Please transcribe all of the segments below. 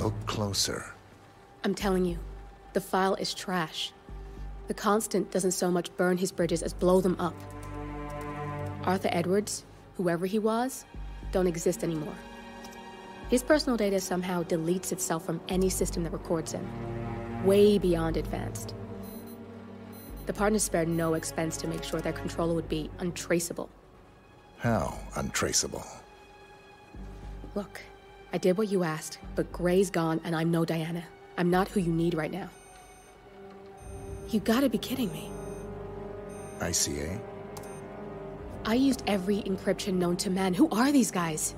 Look closer. I'm telling you, the file is trash. The Constant doesn't so much burn his bridges as blow them up. Arthur Edwards, whoever he was, don't exist anymore. His personal data somehow deletes itself from any system that records him. Way beyond advanced. The partners spared no expense to make sure their controller would be untraceable. How untraceable? Look, I did what you asked, but Grey's gone and I'm no Diana. I'm not who you need right now. You gotta be kidding me. ICA? I used every encryption known to man. Who are these guys?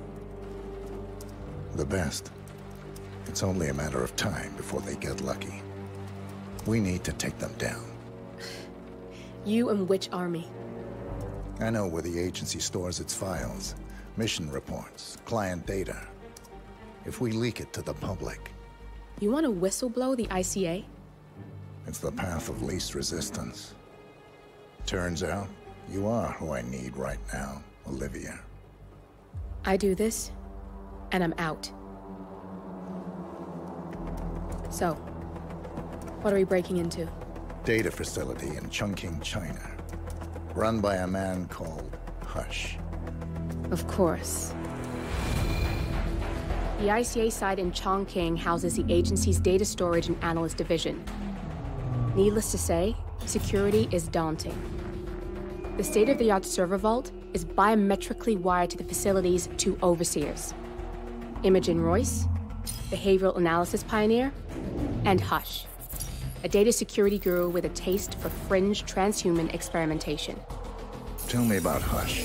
The best. It's only a matter of time before they get lucky. We need to take them down. You and which army? I know where the agency stores its files. Mission reports, client data. If we leak it to the public... You want to whistleblow the ICA? It's the path of least resistance. Turns out, you are who I need right now, Olivia. I do this, and I'm out. So, what are we breaking into? Data facility in Chongqing, China. Run by a man called Hush. Of course. The ICA site in Chongqing houses the agency's data storage and analyst division. Needless to say, security is daunting. The state-of-the-art server vault is biometrically wired to the facility's two overseers. Imogen Royce, behavioral analysis pioneer, and Hush, a data security guru with a taste for fringe transhuman experimentation. Tell me about Hush.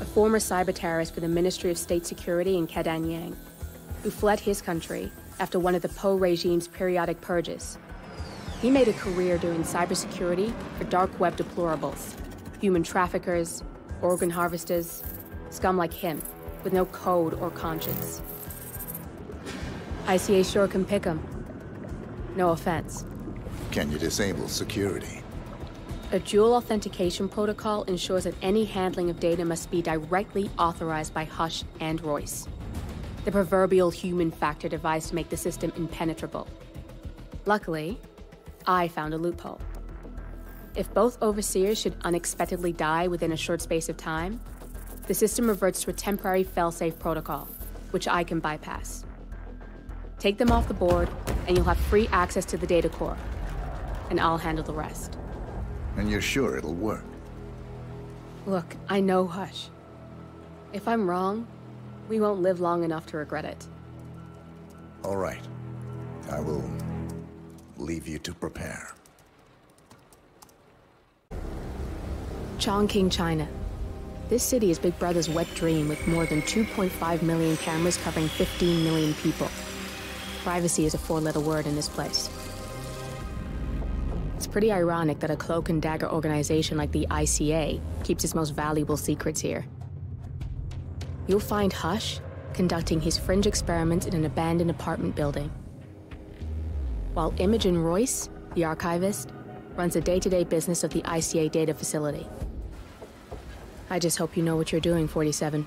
A former cyber terrorist for the Ministry of State Security in Kedanyang, who fled his country after one of the Po regime's periodic purges. He made a career doing cybersecurity for dark web deplorables, human traffickers, organ harvesters, scum like him, with no code or conscience. ICA sure can pick 'em. No offense. Can you disable security? A dual authentication protocol ensures that any handling of data must be directly authorized by Hush and Royce. The proverbial human factor device to make the system impenetrable. Luckily, I found a loophole. If both overseers should unexpectedly die within a short space of time, the system reverts to a temporary failsafe protocol, which I can bypass. Take them off the board, and you'll have free access to the data core. And I'll handle the rest. And you're sure it'll work? Look, I know Hush. If I'm wrong, we won't live long enough to regret it. All right. I will leave you to prepare. Chongqing, China. This city is Big Brother's wet dream with more than 2.5 million cameras covering 15 million people. Privacy is a four-letter word in this place. It's pretty ironic that a cloak and dagger organization like the ICA keeps its most valuable secrets here. You'll find Hush conducting his fringe experiments in an abandoned apartment building. While Imogen Royce, the archivist, runs the day-to-day business of the ICA data facility. I just hope you know what you're doing, 47.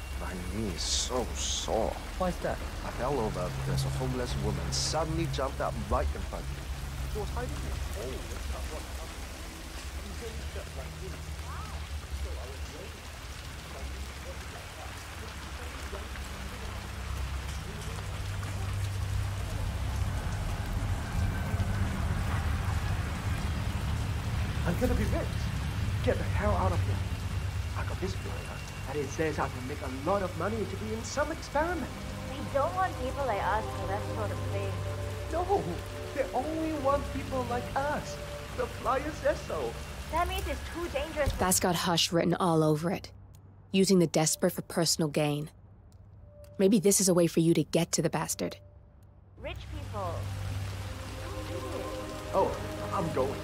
Right. is so sore. Why's that? I fell over because a homeless woman suddenly jumped up right in front of me. She was hiding in a hole with someone else. And then just like this. So I was waiting. I'm gonna be rich. Get the hell out of here. I got this flyer, and it says I can make a lot of money to be in some experiment. They don't want people like us for that sort of thing. No, they only want people like us. The flyer says so. That means it's too dangerous. That's got Hush written all over it. Using the desperate for personal gain. Maybe this is a way for you to get to the bastard. Rich people. Don't do it. Oh, I'm going.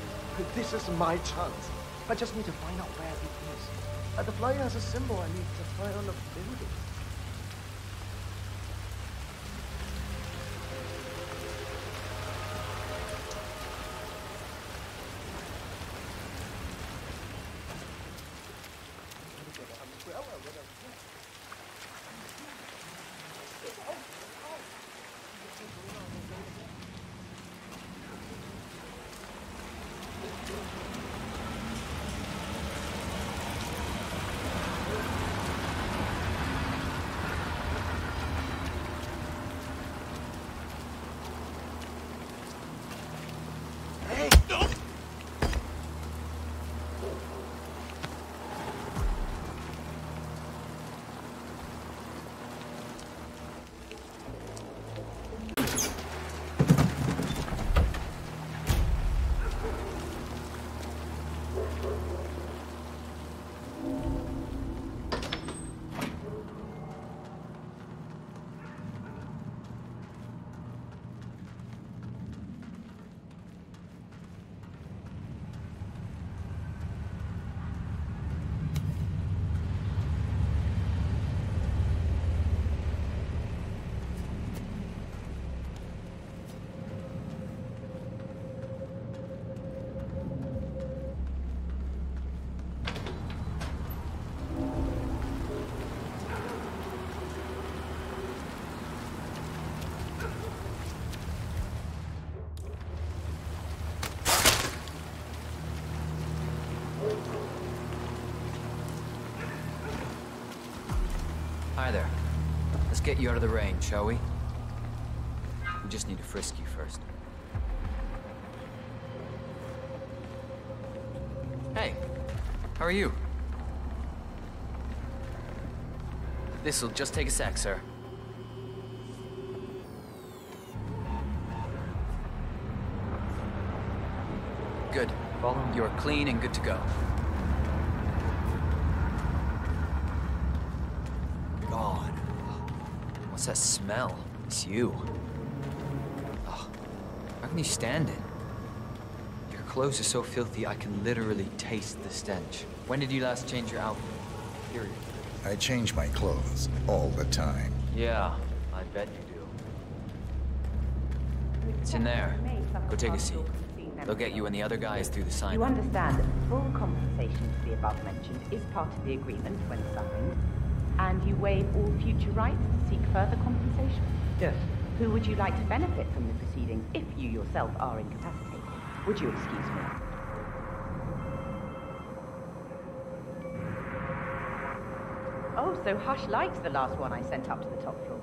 This is my chance. I just need to find out where it is. Uh, the flyer has a symbol I need to find on the building. Get you out of the rain, shall we? We just need to frisk you first. Hey, how are you? This'll just take a sec, sir. Good. You're clean and good to go. God. What's that smell? It's you. Oh, how can you stand it? Your clothes are so filthy I can literally taste the stench. When did you last change your outfit? Period. I change my clothes all the time. Yeah, I bet you do. It's in there. Go take a seat. They'll get you and the other guys through the sign. You understand that full compensation for the above mentioned is part of the agreement when signed, and you waive all future rights to seek further compensation. Yes. Who would you like to benefit from the proceeding if you yourself are incapacitated? Would you excuse me? Oh, so Hush likes the last one I sent up to the top floor.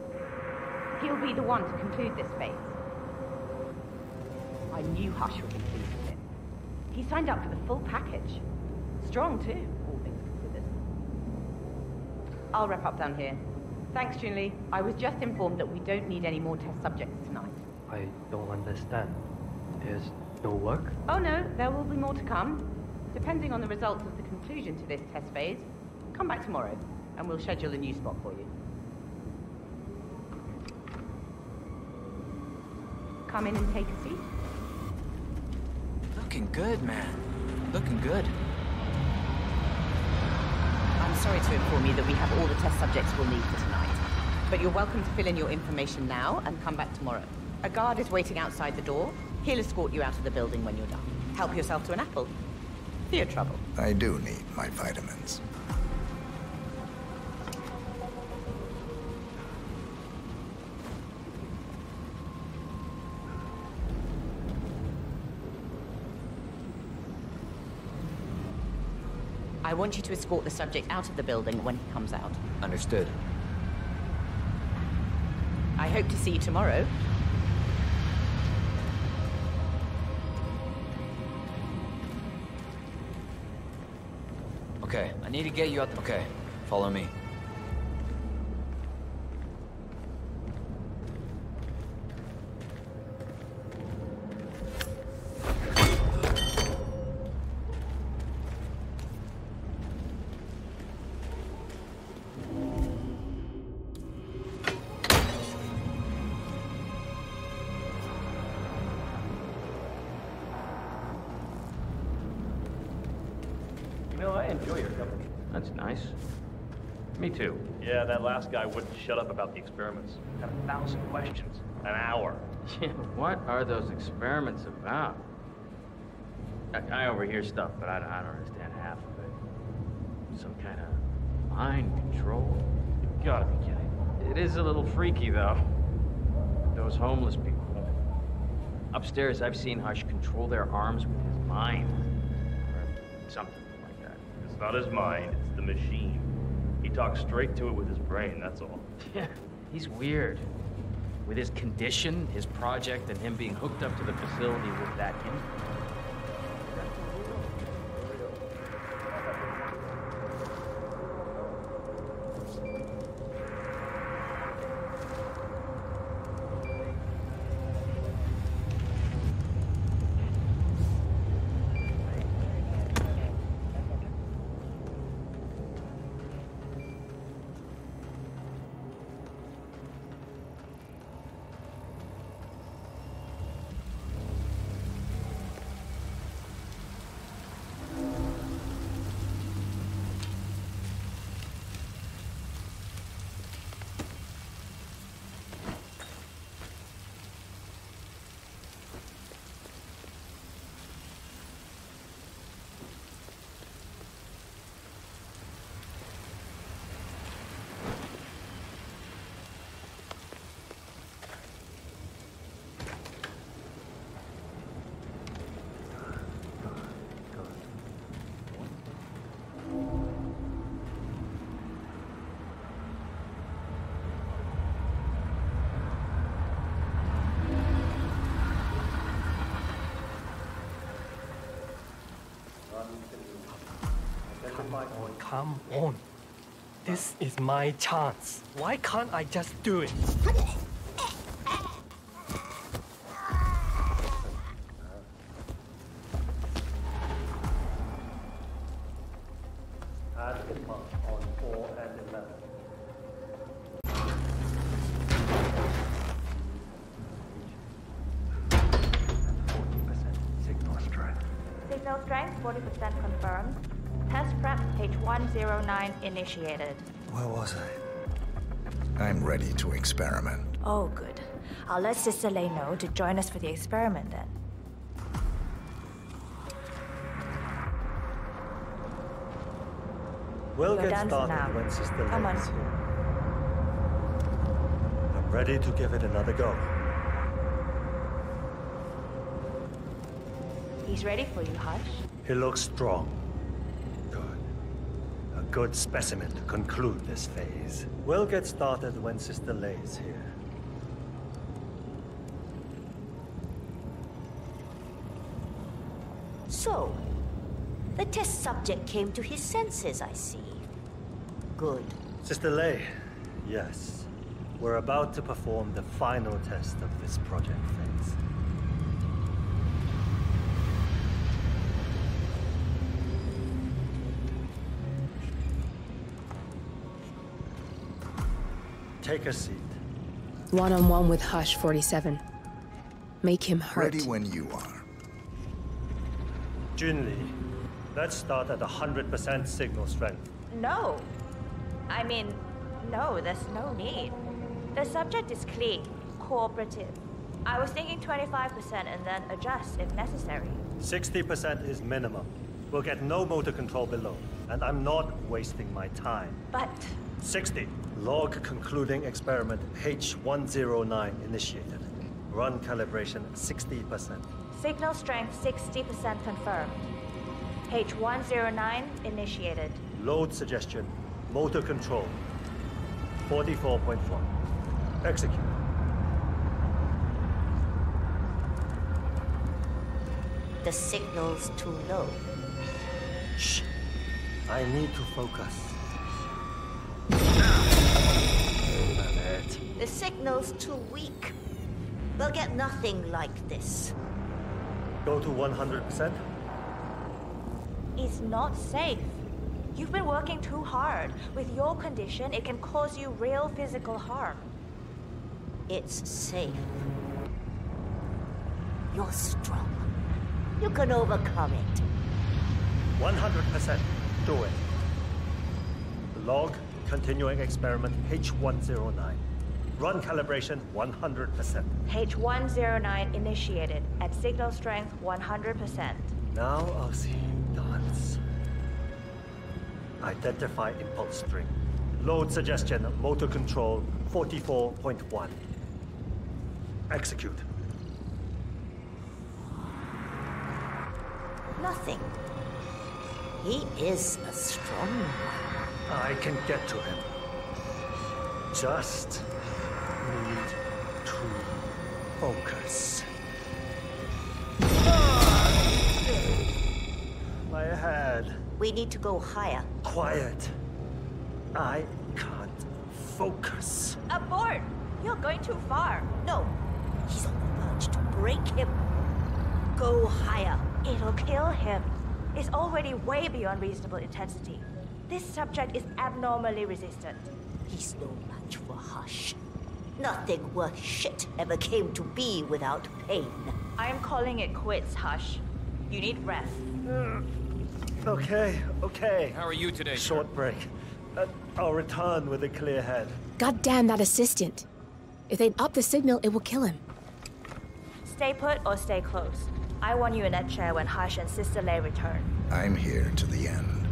He'll be the one to conclude this phase. I knew Hush would be pleased with him. He signed up for the full package. Strong, too, all things considered. I'll wrap up down here. Thanks, Junli. I was just informed that we don't need any more test subjects tonight. I don't understand. There's no work? Oh no, there will be more to come. Depending on the results of the conclusion to this test phase, come back tomorrow and we'll schedule a new spot for you. Come in and take a seat. Looking good, man. Looking good. I'm sorry to inform you that we have all the test subjects we'll need for tonight. But you're welcome to fill in your information now and come back tomorrow. A guard is waiting outside the door. He'll escort you out of the building when you're done. Help yourself to an apple. For your trouble. I do need my vitamins. I want you to escort the subject out of the building when he comes out. Understood. I hope to see you tomorrow. Okay, I need to get you out. the... Okay, follow me. Yeah, that last guy wouldn't shut up about the experiments. Had a thousand questions. An hour. Yeah, what are those experiments about? I, I overhear stuff, but I, I don't understand half of it. Some kind of mind control. You gotta be kidding. It is a little freaky, though. Those homeless people. Upstairs, I've seen Hush control their arms with his mind. Or something like that. It's not his mind, it's the machine. He talks straight to it with his brain, that's all. Yeah, he's weird. With his condition, his project, and him being hooked up to the facility with that. Oh, come on. This is my chance. Why can't I just do it? Initiated. Where was I? I'm ready to experiment. Oh, good. I'll let Sister Lei know to join us for the experiment then. We'll You're get done for started now. when Sister Come on. Lei's here. I'm ready to give it another go. He's ready for you, Hush. He looks strong. Good. Specimen to conclude this phase. We'll get started when Sister Lei is here. So, the test subject came to his senses, I see. Good. Sister Lei, yes. We're about to perform the final test of this project Take a seat. One on one with Hush 47. Make him hurt. Ready when you are. Junli, let's start at 100% signal strength. No. I mean, no, there's no need. The subject is clean, cooperative. I was thinking 25% and then adjust if necessary. 60% is minimum. We'll get no motor control below, and I'm not wasting my time. But 60. Log concluding experiment H109 initiated. Run calibration 60%. signal strength 60% confirmed. H109 initiated. Load suggestion. Motor control. 44.1. Execute. The signal's too low. Shh. I need to focus. The signal's too weak. We'll get nothing like this. Go to 100%? It's not safe. You've been working too hard. With your condition, it can cause you real physical harm. It's safe. You're strong. You can overcome it. 100%. Do it. Log, continuing experiment H109. Run calibration 100%. H109 initiated at signal strength 100%. Now I'll see you dance. Identify impulse string. Load suggestion, motor control 44.1. Execute. Nothing. He is a strong one. I can get to him. Just need to focus. My head. We need to go higher. Quiet. I can't focus. Abort! You're going too far. No, he's on the verge to break him. Go higher. It'll kill him. It's already way beyond reasonable intensity. This subject is abnormally resistant. He's no match for Hush. Nothing worth shit ever came to be without pain. I am calling it quits, Hush. You need rest. Okay, okay. How are you today, Short break. Uh, I'll return with a clear head. God damn that assistant. If they up the signal, it will kill him. Stay put or stay close. I want you in that chair when Hush and Sister Lei return. I'm here to the end.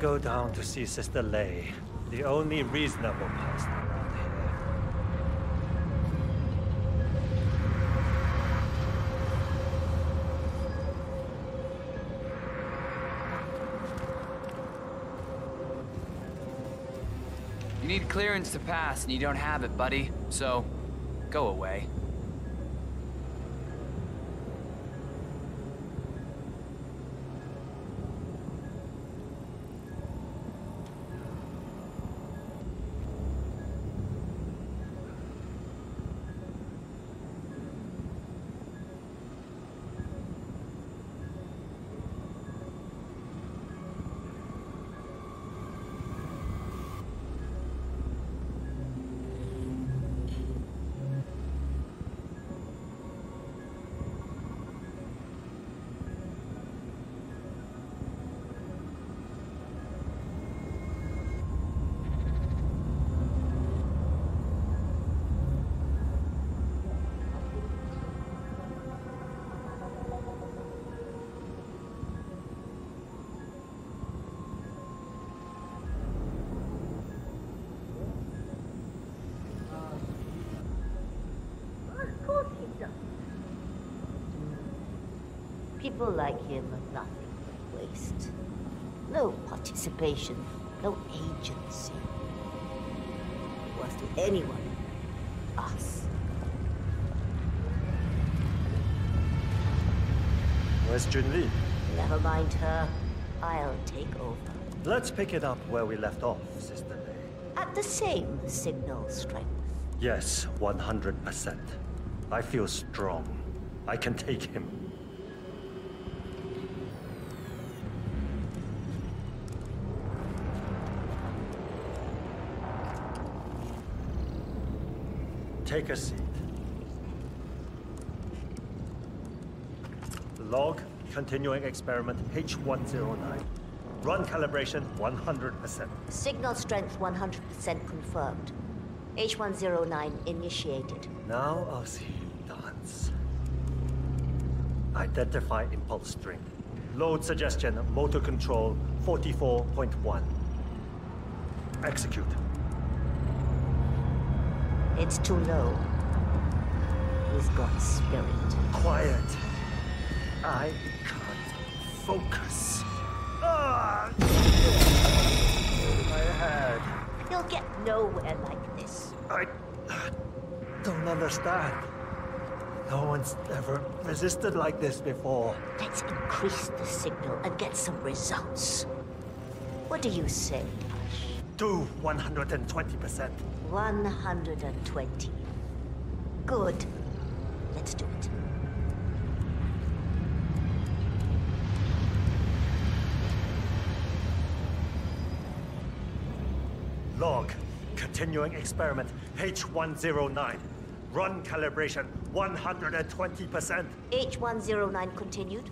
Go down to see Sister Lei, the only reasonable person here. You need clearance to pass, and you don't have it, buddy. So, go away. People like him are nothing but waste. No participation, no agency. worth to anyone. Us. Where's Junli? Never mind her. I'll take over. Let's pick it up where we left off, Sister Lei. At the same signal strength. Yes, 100%. I feel strong. I can take him. Take a seat. Log, continuing experiment H109. Run calibration 100%. Signal strength 100% confirmed. H109 initiated. Now I'll see you dance. Identify impulse string. Load suggestion, motor control 44.1. Execute. It's too low. He's got spirit. Quiet. I can't focus. Ah! My head. You'll get nowhere like this. I don't understand. No one's ever resisted like this before. Let's increase the signal and get some results. What do you say? Do 120%. 120. Good. Let's do it. Log. Continuing experiment H109. Run calibration 120%. H109 continued.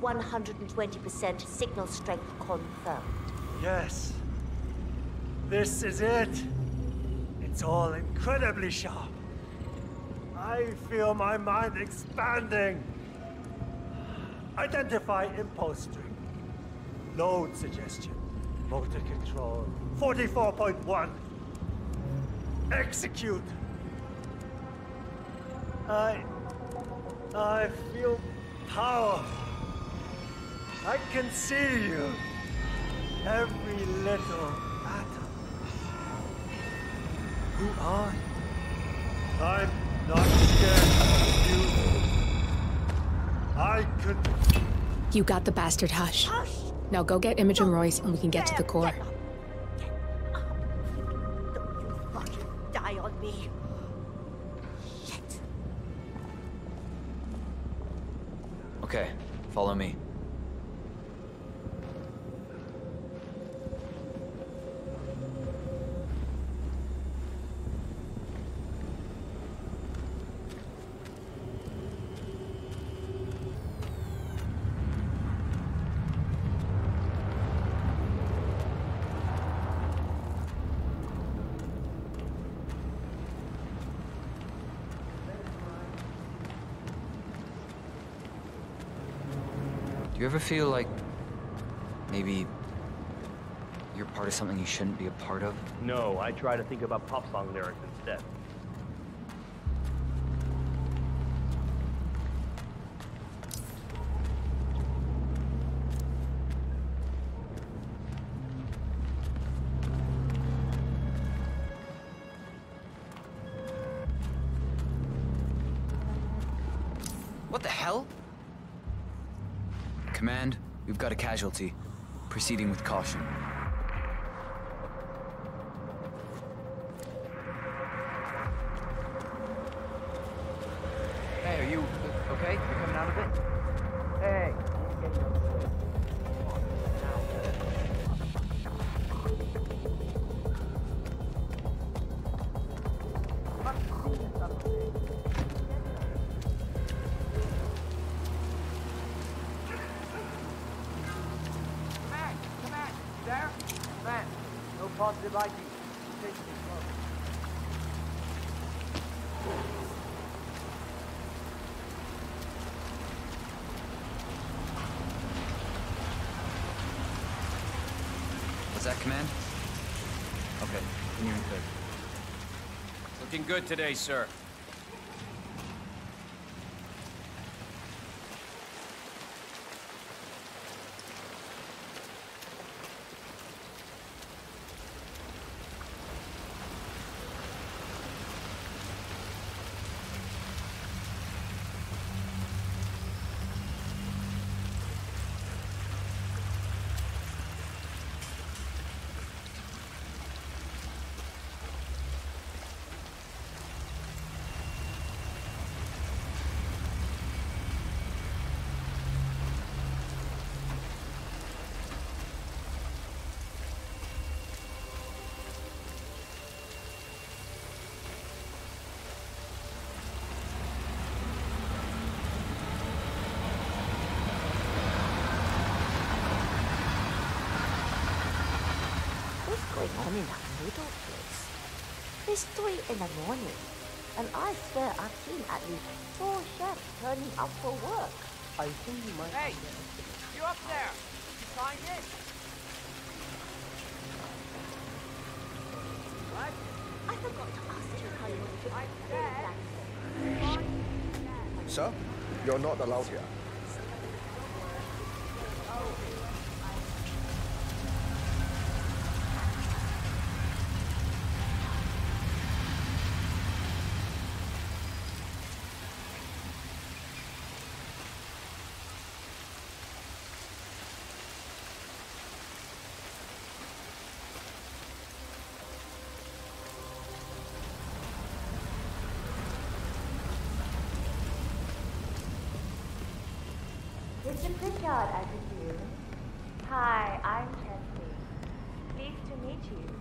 120% signal strength confirmed. Yes. This is it. It's all incredibly sharp. I feel my mind expanding. Identify impulse string. Load suggestion. Motor control. 44.1. Execute. I... I feel power. I can see you. Every little. Who are you? I'm not scared of you. I could... You got the bastard, Hush. Now go get Imogen Royce and we can get to the core. Fucking die on me. Okay, follow me. Ever feel like maybe you're part of something you shouldn't be a part of? No, I try to think about pop song lyrics instead. Proceeding with caution. Command! No positive ID. Taking it slow. Was that command? Okay, continuing clear. Looking good today, sir. going on in that noodle place? It's three in the morning, and I swear I've seen at least four chefs turning up for work. I think you might. Hey, you up there? You signed it? What? I forgot to ask you how you wanted to Sir, you're not allowed here. Mr. Pritchard, I presume. Hi, I'm Chelsea. Pleased to meet you.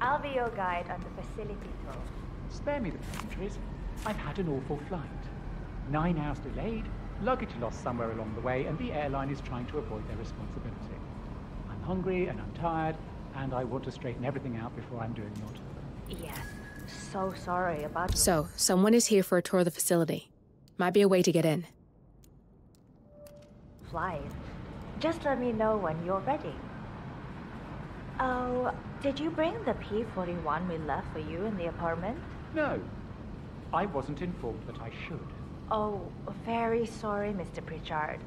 I'll be your guide on the facility tour. Spare me the pleasantries. I've had an awful flight. Nine hours delayed, luggage lost somewhere along the way, and the airline is trying to avoid their responsibility. I'm hungry and I'm tired, and I want to straighten everything out before I'm doing your tour. Yes, so sorry about So, someone is here for a tour of the facility. Might be a way to get in. Flight. Just let me know when you're ready. Oh, did you bring the P-41 we left for you in the apartment? No, I wasn't informed that I should. Oh, very sorry, Mr. Pritchard.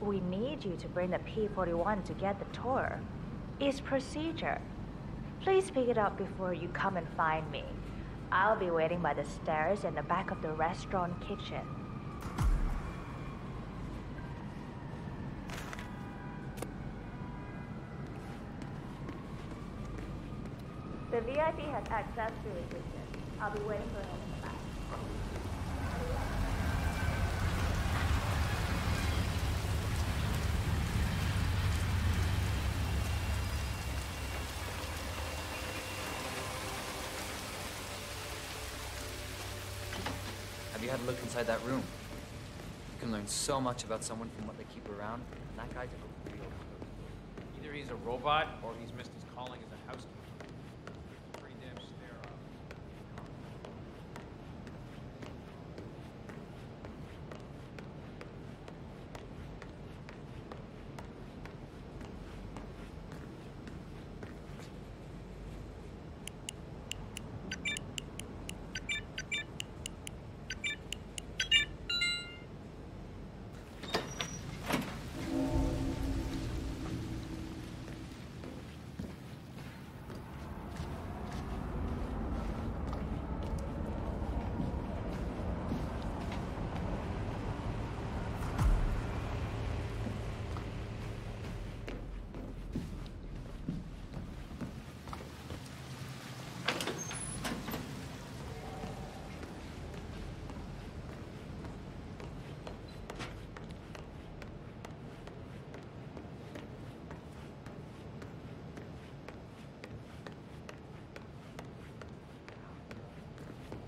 We need you to bring the P-41 to get the tour. It's procedure. Please pick it up before you come and find me. I'll be waiting by the stairs in the back of the restaurant kitchen. The VIP has access to the kitchen. I'll be waiting for him in the back. Have you had a look inside that room? You can learn so much about someone from what they keep around, and that guy's a real Either he's a robot or he's missed his calling as a housekeeper. Pretty damn sterile.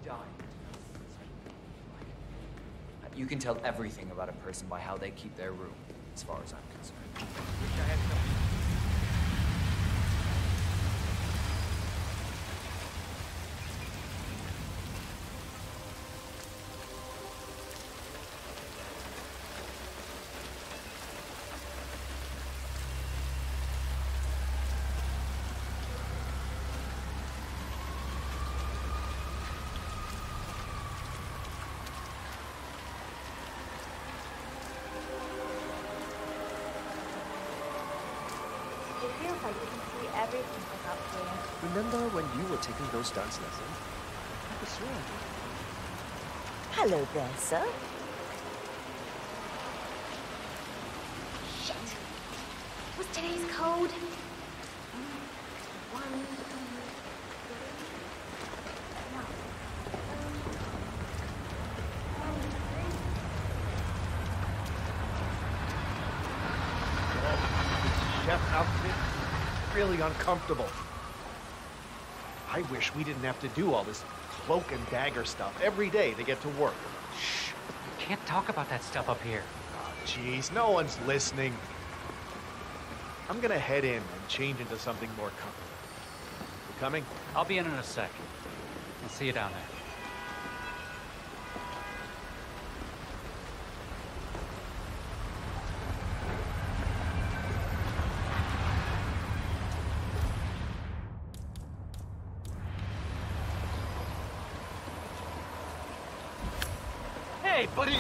dying. You can tell everything about a person by how they keep their room, as far as I'm concerned. Remember when you were taking those dance lessons? I could swear I did. Hello there, sir. Shit. Was today's code? Chef outfit really uncomfortable. I wish we didn't have to do all this cloak and dagger stuff every day to get to work. Shh. You can't talk about that stuff up here. Oh, jeez, no one's listening. I'm gonna head in and change into something more comfortable. coming? I'll be in in a sec. I'll see you down there. Hey, buddy!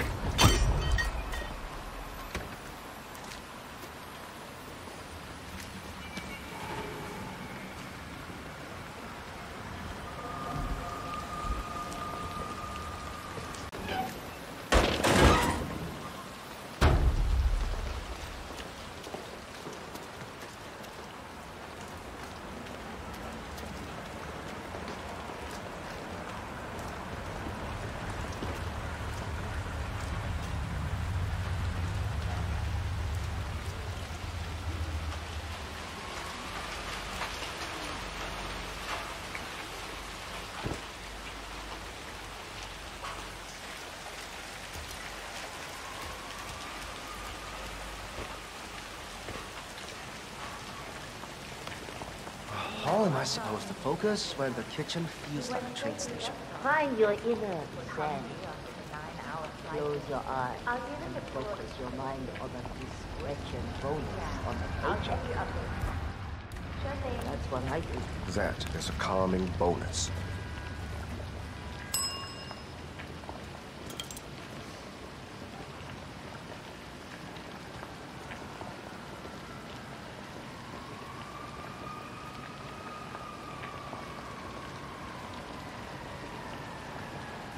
How am I supposed to focus when the kitchen feels like a train station? Find your inner zen. Close your eyes and focus your mind on the discretion bonus on the paycheck. That's what I do. That is a calming bonus.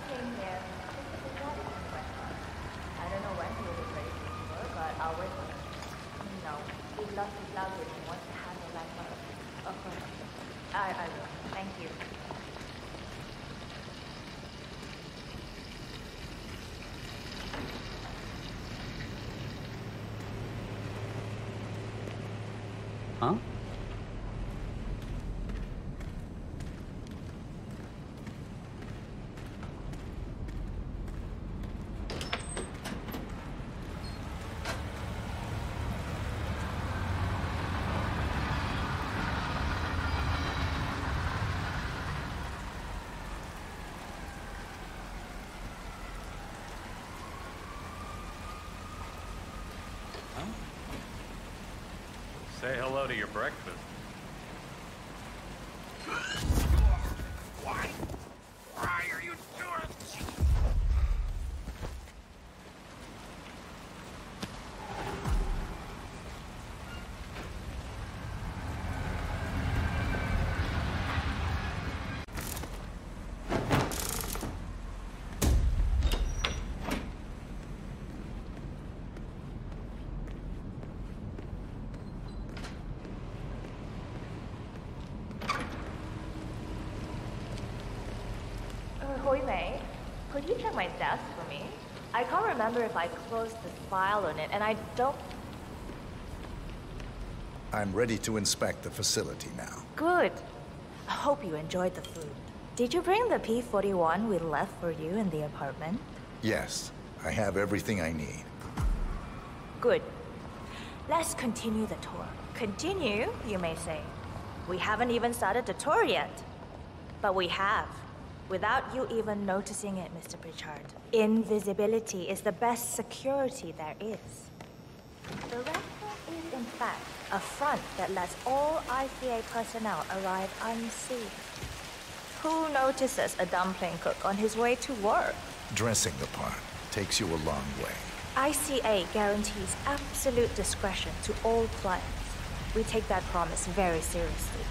Came here. I don't know when he will be ready to work, but I'll wait for him. No, he loves his luggage and wants to handle that first. Of course. I, I will. Thank you. Huh? Say hello to your breakfast. Why? Why are you doing Uh, Hui Mei, could you check my desk for me? I can't remember if I closed the file on it, and I don't. I'm ready to inspect the facility now. Good. I hope you enjoyed the food. Did you bring the P41 we left for you in the apartment? Yes, I have everything I need. Good. Let's continue the tour. Continue, you may say. We haven't even started the tour yet. But we have. Without you even noticing it, Mr. Pritchard. Invisibility is the best security there is. The restaurant is, in fact, a front that lets all ICA personnel arrive unseen. Who notices a dumpling cook on his way to work? Dressing the part takes you a long way. ICA guarantees absolute discretion to all clients. We take that promise very seriously,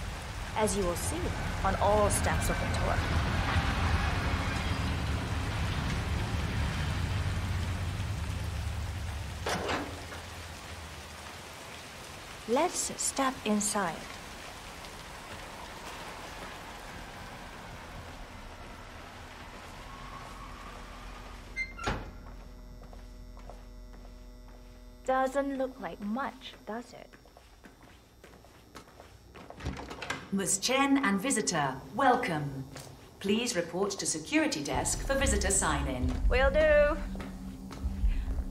as you will see on all steps of the tour. Let's step inside. Doesn't look like much, does it? Ms. Chen and visitor, welcome. Please report to security desk for visitor sign-in. Will do.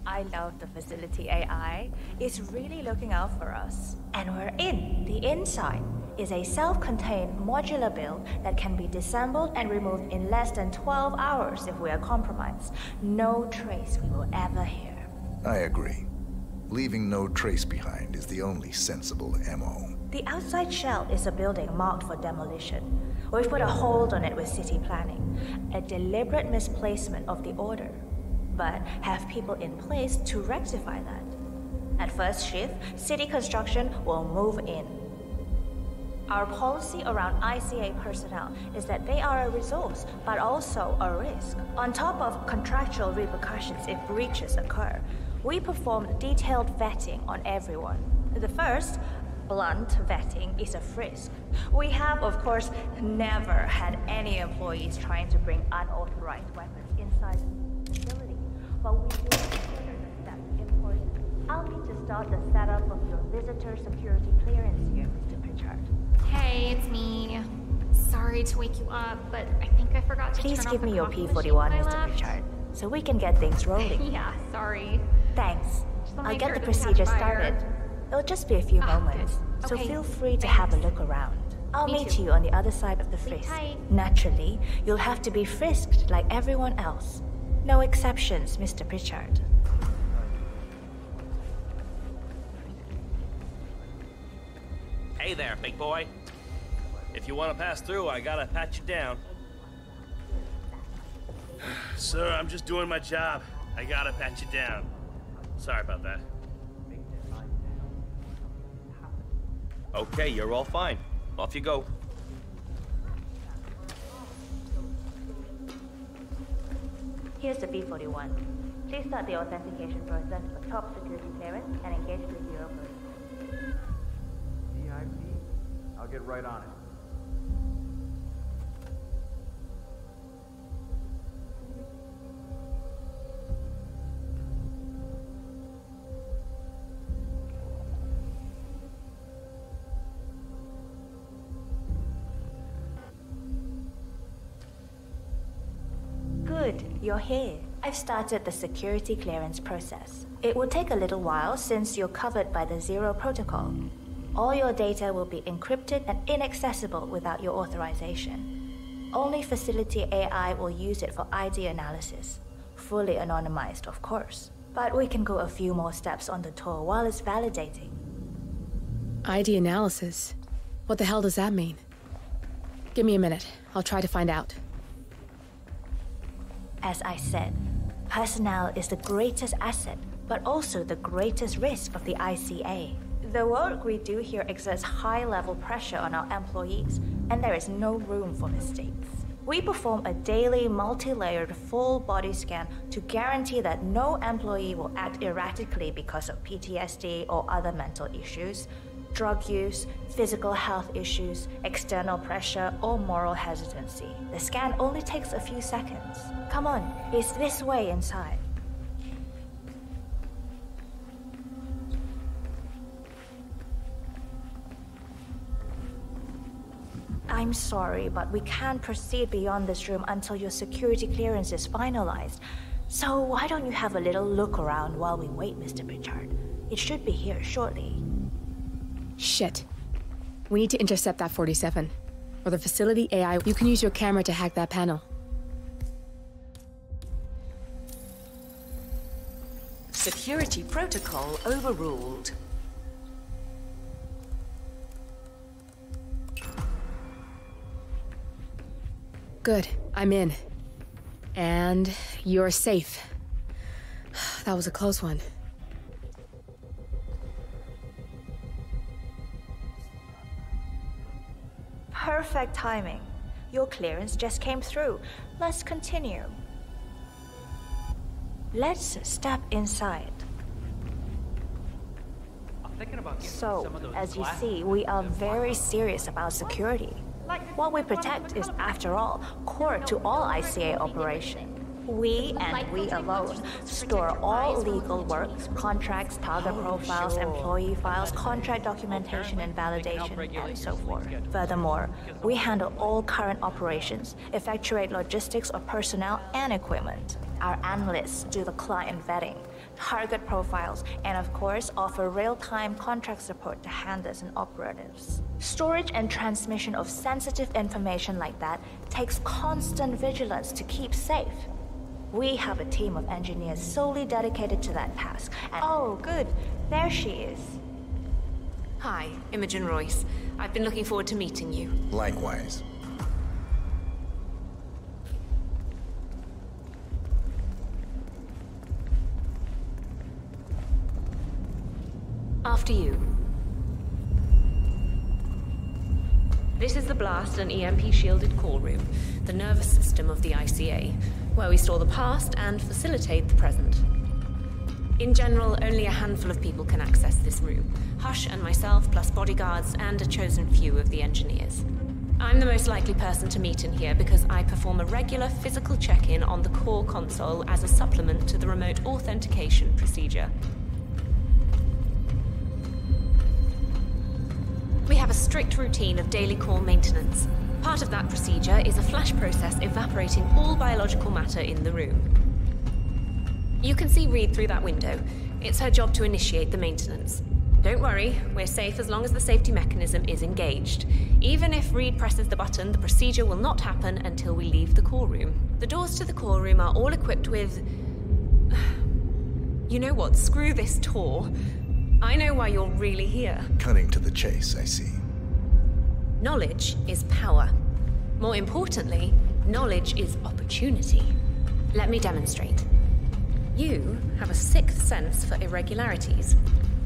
I love facility AI. is really looking out for us. And we're in the inside. is a self-contained modular build that can be disassembled and removed in less than 12 hours if we are compromised. No trace we will ever hear. I agree. Leaving no trace behind is the only sensible MO. The outside shell is a building marked for demolition. We've put a hold on it with city planning. A deliberate misplacement of the order. But have people in place to rectify that. At first shift, city construction will move in. Our policy around ICA personnel is that they are a resource, but also a risk. On top of contractual repercussions if breaches occur, we perform detailed vetting on everyone. The first, blunt vetting, is a frisk. We have, of course, never had any employees trying to bring unauthorized weapons inside the facility, but we do important. I'll need to start the setup of your visitor security clearance here, Mr. Pritchard. Hey, it's me. Sorry to wake you up, but I think I forgot to Please turn give off me the your P41, machine when I Mr. left. Pritchard, so we can get things rolling. yeah, sorry. Thanks. I'll get the procedure started. It'll just be a few Ah, moments, so feel free to have a look around. I'll Me meet too. you on the other side of the frisk. Naturally, you'll have to be frisked like everyone else. No exceptions, Mr. Pritchard. Hey there, big boy. If you want to pass through, I gotta pat you down. Sir, I'm just doing my job. I gotta pat you down. Sorry about that. Okay, you're all fine. Off you go. Here's the B41. Please start the authentication process for top security clearance and engage with zero person. VIP? I'll get right on it. You're here. I've started the security clearance process. It will take a little while since you're covered by the Zero Protocol. All your data will be encrypted and inaccessible without your authorization. Only facility AI will use it for ID analysis. Fully anonymized, of course. But we can go a few more steps on the tour while it's validating. ID analysis? What the hell does that mean? Give me a minute. I'll try to find out. As I said, personnel is the greatest asset, but also the greatest risk of the ICA. The work we do here exerts high level pressure on our employees, and there is no room for mistakes. We perform a daily multi layered full body scan to guarantee that no employee will act erratically because of PTSD or other mental issues, drug use, physical health issues, external pressure, or moral hesitancy. The scan only takes a few seconds. Come on, it's this way inside. I'm sorry, but we can't proceed beyond this room until your security clearance is finalized. So why don't you have a little look around while we wait, Mr. Pritchard? It should be here shortly. Shit. We need to intercept that 47. Or the facility AI, you can use your camera to hack that panel. Security protocol overruled. Good. I'm in. And you're safe. That was a close one. Perfect timing. Your clearance just came through. Let's continue. Let's step inside. So, as you see, we are very serious about security. What we protect is, after all, core to all ICA operation. We and we alone store all legal works, contracts, target profiles, employee files, contract documentation and validation, and so forth. Furthermore, we handle all current operations, effectuate logistics of personnel and equipment. Our analysts do the client vetting. target profiles, and of course, offer real-time contract support to handlers and operatives. Storage and transmission of sensitive information like that takes constant vigilance to keep safe. We have a team of engineers solely dedicated to that task. And oh, good. There she is. Hi, Imogen Royce. I've been looking forward to meeting you. Likewise. After you. This is the blast and EMP shielded core room, the nervous system of the ICA, where we store the past and facilitate the present. In general, only a handful of people can access this room. Hush and myself, plus bodyguards and a chosen few of the engineers. I'm the most likely person to meet in here because I perform a regular physical check-in on the core console as a supplement to the remote authentication procedure. We have a strict routine of daily core maintenance. Part of that procedure is a flash process evaporating all biological matter in the room. You can see Reed through that window. It's her job to initiate the maintenance. Don't worry, we're safe as long as the safety mechanism is engaged. Even if Reed presses the button, the procedure will not happen until we leave the core room. The doors to the core room are all equipped with. You know what? Screw this tour. I know why you're really here. Cutting to the chase, I see. Knowledge is power. More importantly, knowledge is opportunity. Let me demonstrate. You have a sixth sense for irregularities,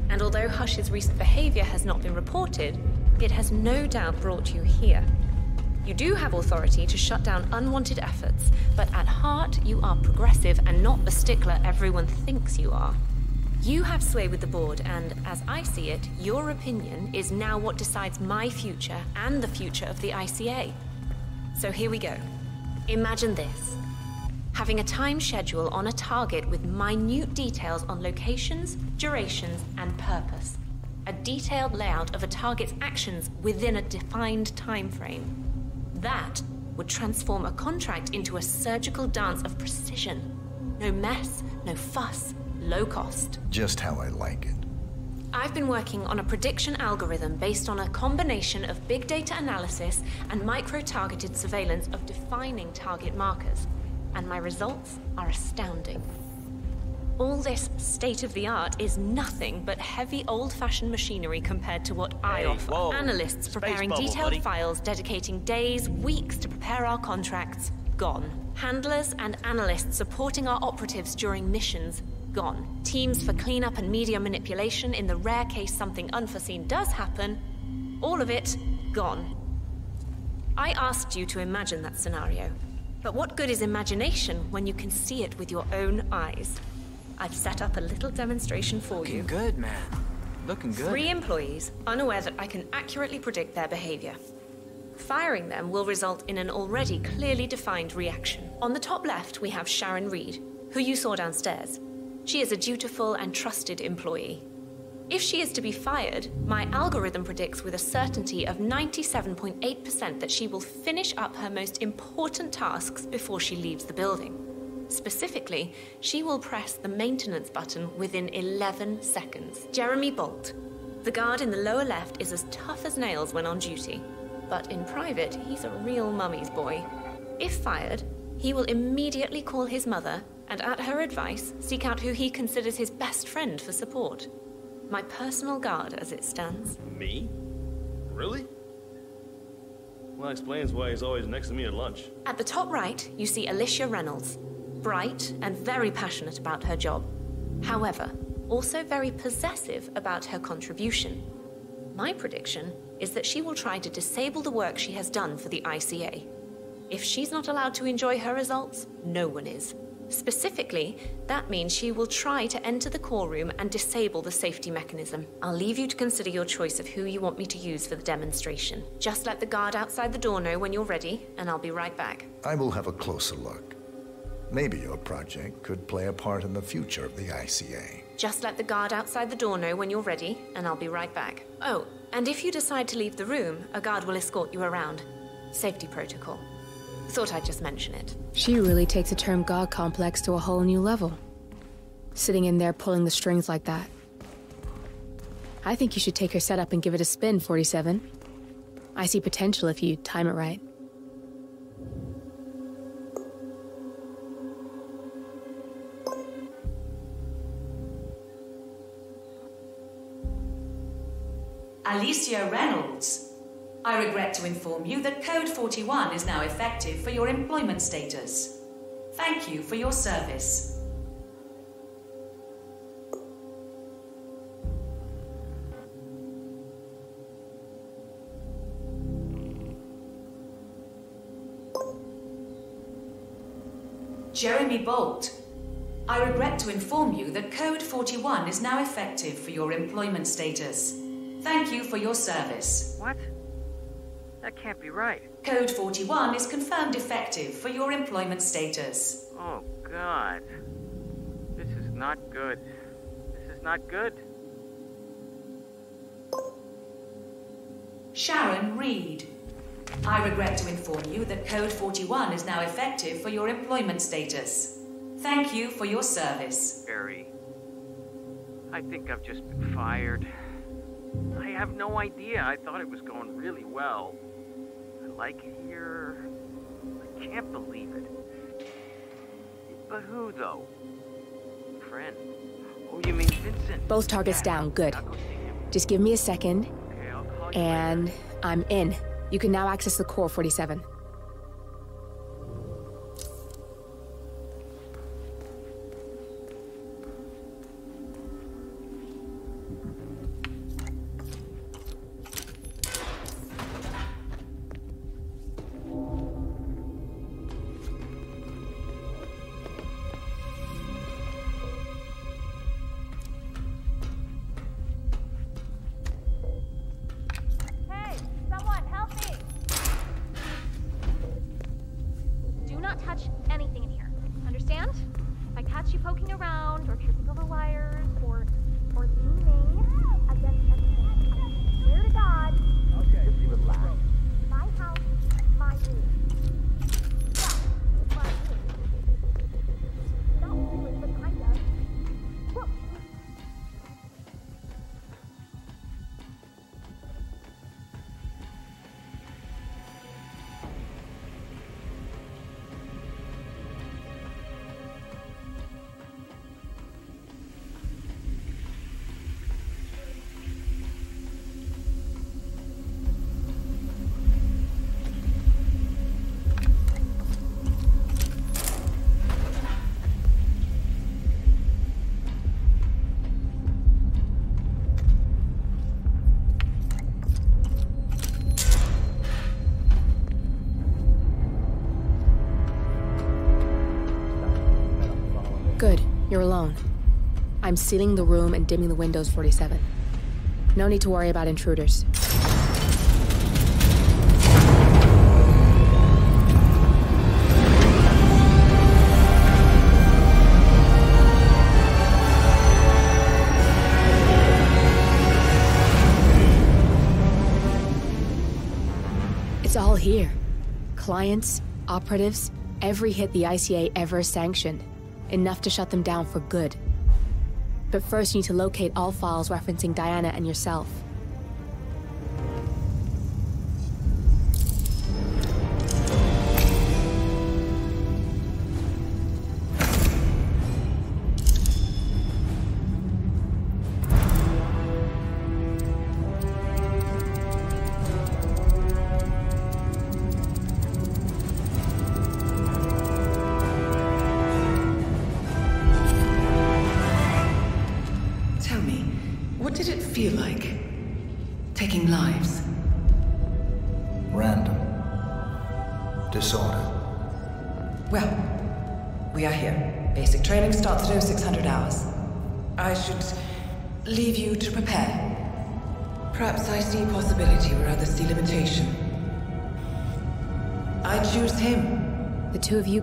and although Hush's recent behavior has not been reported, it has no doubt brought you here. You do have authority to shut down unwanted efforts, but at heart you are progressive and not the stickler everyone thinks you are. You have sway with the board, and as I see it, your opinion is now what decides my future and the future of the ICA. So here we go. Imagine this having a time schedule on a target with minute details on locations, durations, and purpose. A detailed layout of a target's actions within a defined time frame. That would transform a contract into a surgical dance of precision. No mess, no fuss, low cost. Just how I like it. I've been working on a prediction algorithm based on a combination of big data analysis and micro-targeted surveillance of defining target markers and my results are astounding. All this state-of-the-art is nothing but heavy old-fashioned machinery compared to what I Hey, offer. whoa. Analysts Space preparing bubble, detailed buddy. files dedicating days, weeks to prepare our contracts, gone. Handlers and analysts supporting our operatives during missions, gone. Teams for cleanup and media manipulation in the rare case something unforeseen does happen, all of it, gone. I asked you to imagine that scenario. But what good is imagination when you can see it with your own eyes? I've set up a little demonstration for you. Looking good, man. Looking good. Three employees, unaware that I can accurately predict their behavior. Firing them will result in an already clearly defined reaction. On the top left, we have Sharon Reed, who you saw downstairs. She is a dutiful and trusted employee. If she is to be fired, my algorithm predicts with a certainty of 97.8% that she will finish up her most important tasks before she leaves the building. Specifically, she will press the maintenance button within 11 seconds. Jeremy Bolt. The guard in the lower left is as tough as nails when on duty, but in private, he's a real mummy's boy. If fired, he will immediately call his mother and, at her advice, seek out who he considers his best friend for support. My personal guard as it stands. Me? Really? Well, that explains why he's always next to me at lunch. At the top right, you see Alicia Reynolds, bright and very passionate about her job. However, also very possessive about her contribution. My prediction is that she will try to disable the work she has done for the ICA. If she's not allowed to enjoy her results, no one is. Specifically, that means she will try to enter the core room and disable the safety mechanism. I'll leave you to consider your choice of who you want me to use for the demonstration. Just let the guard outside the door know when you're ready, and I'll be right back. I will have a closer look. Maybe your project could play a part in the future of the ICA. Just let the guard outside the door know when you're ready, and I'll be right back. Oh, and if you decide to leave the room, a guard will escort you around. Safety protocol. Thought I'd just mention it. She really takes the term god complex to a whole new level. sitting in there pulling the strings like that. I think you should take her setup and give it a spin, 47. I see potential if you time it right. Alicia Reynolds. I regret to inform you that Code 41 is now effective for your employment status. Thank you for your service. Jeremy Bolt. I regret to inform you that Code 41 is now effective for your employment status. Thank you for your service. What? That can't be right. Code 41 is confirmed effective for your employment status. Oh, God. This is not good. This is not good. Sharon Reed. I regret to inform you that Code 41 is now effective for your employment status. Thank you for your service. Barry. I think I've just been fired. I have no idea. I thought it was going really well. Like here. I can't believe it. But who, though? Friend. Oh, you mean Vincent? Both targets down, good. Just give me a second, and I'm in. You can now access the core, 47. I'm sealing the room and dimming the windows, 47. No need to worry about intruders. It's all here. Clients, operatives, every hit the ICA ever sanctioned. Enough to shut them down for good. But first, you need to locate all files referencing Diana and yourself.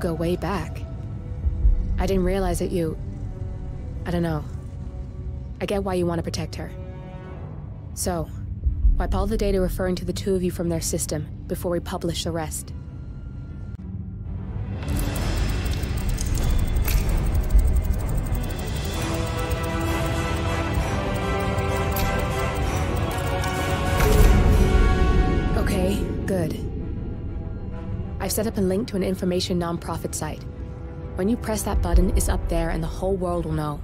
Go way back. I didn't realize that you. I don't know. I get why you want to protect her. So, wipe all the data referring to the two of you from their system before we publish the rest. Set up a link to an information nonprofit site. When you press that button, it's up there and the whole world will know.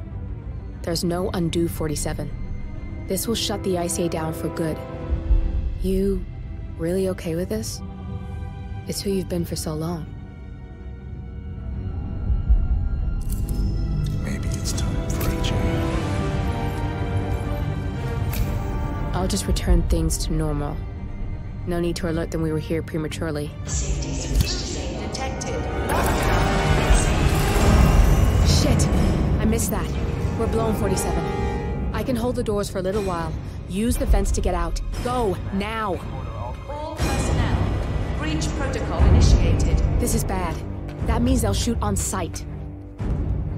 There's no undo 47. This will shut the ICA down for good. You really okay with this? It's who you've been for so long. Maybe it's time for a change. I'll just return things to normal. No need to alert them we were here prematurely. Safety switch detected. Shit! I missed that. We're blown 47. I can hold the doors for a little while. Use the vents to get out. Go, now! All personnel. Breach protocol initiated. This is bad. That means they'll shoot on sight.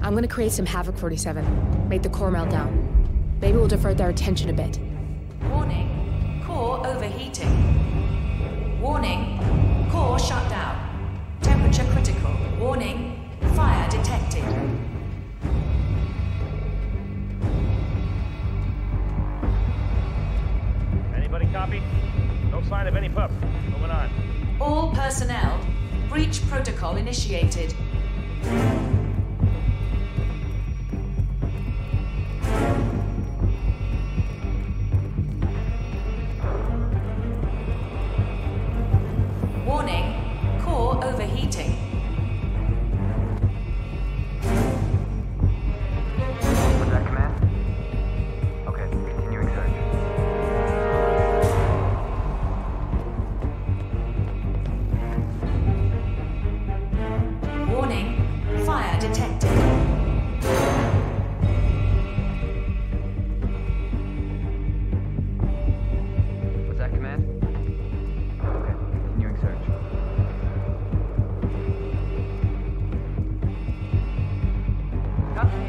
I'm gonna create some havoc 47. Make the core meltdown. Maybe we'll divert their attention a bit. Warning. Core shut down. Temperature critical. Warning. Fire detected. Anybody copy? No sign of any pup. Moving on. All personnel. Breach protocol initiated. Nothing.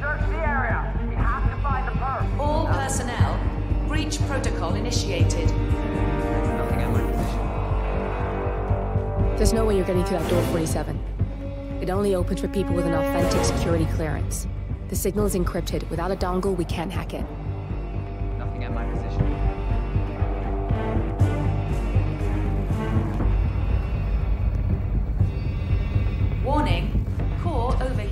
Search the area. We have to find the perp. All personnel. Breach protocol initiated. Nothing at my position. There's no way you're getting through that door 47. It only opens for people with an authentic security clearance. The signal is encrypted. Without a dongle, we can't hack it. Nothing at my position. Warning. Core overheating.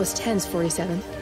Was tense, 47.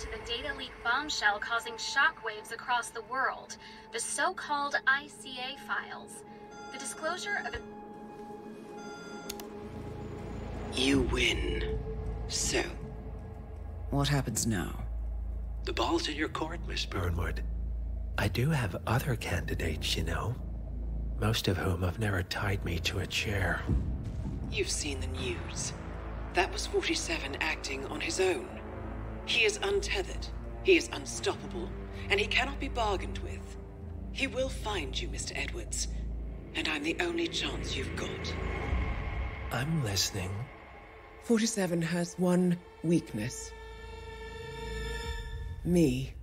To the data leak bombshell causing shockwaves across the world the so called ICA files. The disclosure of You win. So, What happens now? The ball's in your court, Miss Burnwood. I do have other candidates, you know. Most of whom have never tied me to a chair. You've seen the news. That was 47 acting on his own. He is untethered, he is unstoppable, and he cannot be bargained with. He will find you, Mr. Edwards, and I'm the only chance you've got. I'm listening. 47 has one weakness. Me.